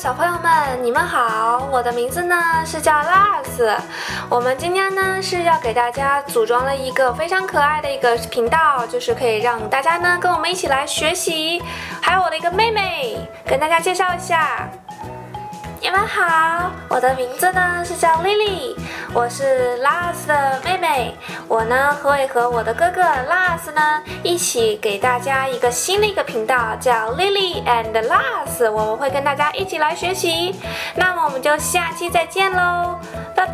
小朋友们，你们好！我的名字呢是叫 Lars。我们今天呢是要给大家组装了一个非常可爱的一个频道，就是可以让大家呢跟我们一起来学习。还有我的一个妹妹，跟大家介绍一下。你们好，我的名字呢是叫 Lily，我是 Lars 的妹。我呢会和我的哥哥 Lars 呢一起给大家一个新的一个频道，叫 Lily and Lars。我们会跟大家一起来学习。那么我们就下期再见喽，拜。